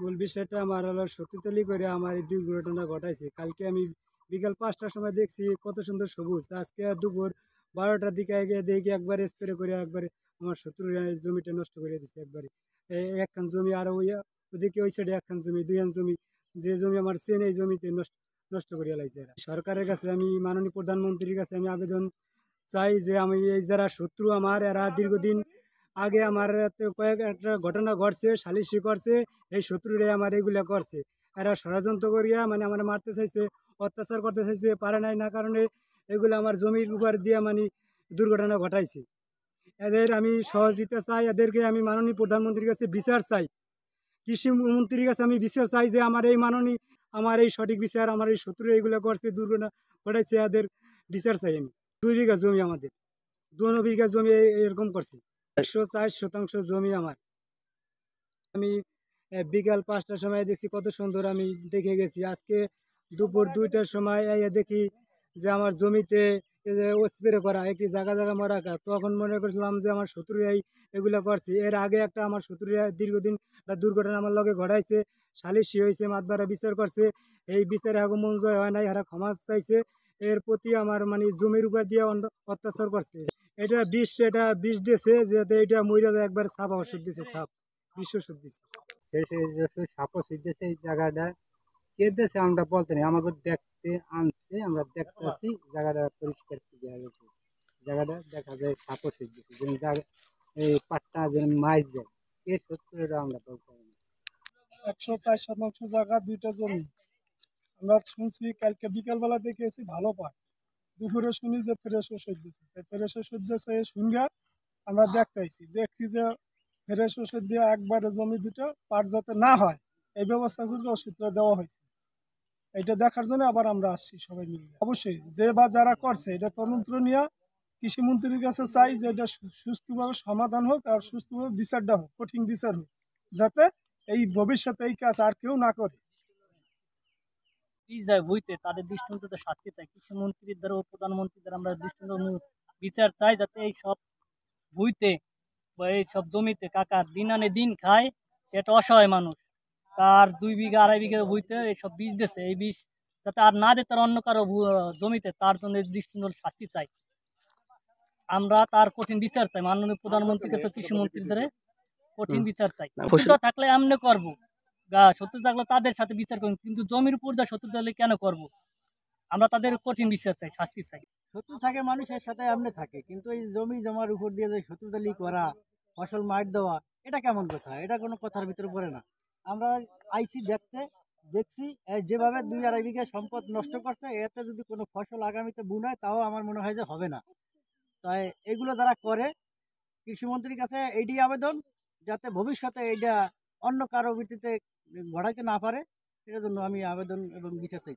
মূল বিষয়টা আমার হলো সত্যিতালি করে আমার এই দুর্ঘটনা ঘটাইছে। কালকে আমি বিকাল পাঁচটার সময় দেখছি কত সুন্দর সবুজ। আজকে দুপুর বারোটার দিকে গিয়ে দেখি একবার স্প্রে করে একবারে আমার শত্রুর জমিটা নষ্ট করে দিছে একবারে। একখান জমি আর ওই ওদিকে ওই সাইডে একখান জমি দুইখান জমি, যে জমি আমার চেন এই জমিতে নষ্ট নষ্ট করে লাইছে এরা। সরকারের কাছে আমি, মাননীয় প্রধানমন্ত্রীর কাছে আমি আবেদন চাই যে আমি এই যারা শত্রু আমার, এরা দীর্ঘদিন আগে আমার কয়েক একটা ঘটনা ঘটছে, সালিশি করছে, এই শত্রুরে আমার এগুলা করছে। এরা ষড়যন্ত্র করিয়া মানে আমার মারতে চাইছে, অত্যাচার করতে চাইছে, পারে নাই না কারণে এগুলো আমার জমির উপর দিয়ে মানে দুর্ঘটনা ঘটাইছে। এদের আমি সহযোগিতা চাই, এদেরকে আমি মাননীয় প্রধানমন্ত্রীর কাছে বিচার চাই। কৃষি মন্ত্রীর কাছে আমি বিচার চাই যে আমার এই মাননীয়, আমার এই সঠিক বিচার, আমার এই শত্রু এইগুলো করছে, দুর্ঘটনা ঘটাইছে, এদের বিচার চাই আমি। দুই বিঘা জমি আমাদের দু বিঘা জমি এরকম করছে। একশো চার শতাংশ জমি আমার। আমি বিকাল পাঁচটার সময় দেখছি কত সুন্দর আমি দেখে গেছি। আজকে দুপুর দুইটার সময় দেখি যে আমার জমিতে স্প্রে করা একটি জায়গা জায়গা মরা কা তখন মনে করছিলাম যে আমার শত্রু এই এগুলো করছে। এর আগে একটা আমার শত্রু দীর্ঘদিন দুর্ঘটনা আমার লগে ঘটাইছে, সালিশি হয়েছে মাতবারা বিচার করছে। এই বিচারে আগমন জয় হয় নাই এরা ক্ষমা চাইছে। এর প্রতি আমার মানে জমির উপর দিয়ে অত্যাচার করছে। এটা বিষ এটা বিষ দিয়েছে যাতে এটা যায় একবার সাপ ওষুধ দিছে সাপ বিষ ওষুধ শেষে যখন সাপও সিদ্ধেছে এই জায়গাটা কে আমরা বলতে নেই আমাকে দেখতে আনছে আমরা দেখতেছি জায়গাটা পরিষ্কার দেওয়া গেছে। জায়গাটা দেখা যায় যেমন এই পাট্টা যেমন মাছ যায়। কে সত্যি এটা আমরা বলতে পারি একশো চার শতাংশ জায়গা দুইটা জমি। আমরা শুনছি কালকে বিকালবেলা দেখে এসেছি ভালো পাট। দুপুরে শুনি যে ফ্রেশ ওষুধ দিচ্ছে ফ্রেশ ওষুধ দিয়েছে শুনগা আমরা দেখতে আইছি দেখছি যে ফ্রেশ ওষুধ দিয়ে একবারে জমি দুটো পাট যাতে না হয়, এই ব্যবস্থা করে ওষুধটা দেওয়া হয়েছে। এটা দেখার জন্য আবার আমরা আসছি সবাই মিলে। অবশ্যই, যে বা যারা করছে, এটা তদন্ত নিয়ে কৃষিমন্ত্রীর কাছে চাই যে এটা সুস্থভাবে সমাধান হোক আর সুস্থভাবে বিচারটা হোক, কঠিন বিচার হোক, যাতে এই ভবিষ্যতে এই কাজ আর কেউ না করে। বীজ দেয় বইতে তাদের দৃষ্টান্ততে শাস্তি চাই। কৃষিমন্ত্রীর দ্বারা ও প্রধানমন্ত্রীর দ্বারা আমরা দৃষ্টান্ত বিচার চাই যাতে এই সব বইতে বা এই সব জমিতে কাকার দিন আনে দিন খায় সেটা অসহায় মানুষ। তার দুই বিঘা আড়াই বিঘা বইতে এইসব বীজ দিছে এই বীজ যাতে আর না দে তার অন্য কারও জমিতে তার জন্য দৃষ্টান্ত শাস্তি চাই। আমরা তার কঠিন বিচার চাই মাননীয় প্রধানমন্ত্রীর কাছে কৃষিমন্ত্রীর দ্বারা কঠিন বিচার চাই। থাকলে এমনি করব। শত্রু থাকলে তাদের সাথে বিচার করুন, কিন্তু জমির উপর যা শত্রু থাকলে কেন করব? আমরা তাদের কঠিন বিচার চাই, শাস্তি চাই। শত্রু থাকে মানুষের সাথে এমনি থাকে, কিন্তু এই জমি জমার উপর দিয়ে যে শত্রুতালি করা, ফসল মার দেওয়া, এটা কেমন কথা? এটা কোনো কথার ভিতরে পড়ে না। আমরা আইসি দেখতে, দেখছি যেভাবে দুই আড়াই বিঘা সম্পদ নষ্ট করছে, এতে যদি কোনো ফসল আগামীতে বুনায় তাও আমার মনে হয় যে হবে না। তাই এগুলো যারা করে, কৃষিমন্ত্রীর কাছে এইটি আবেদন, যাতে ভবিষ্যতে এইটা অন্য কারও ভিত্তিতে ঘটাইতে না পারে সেটার জন্য আমি আবেদন এবং বিচার চাই।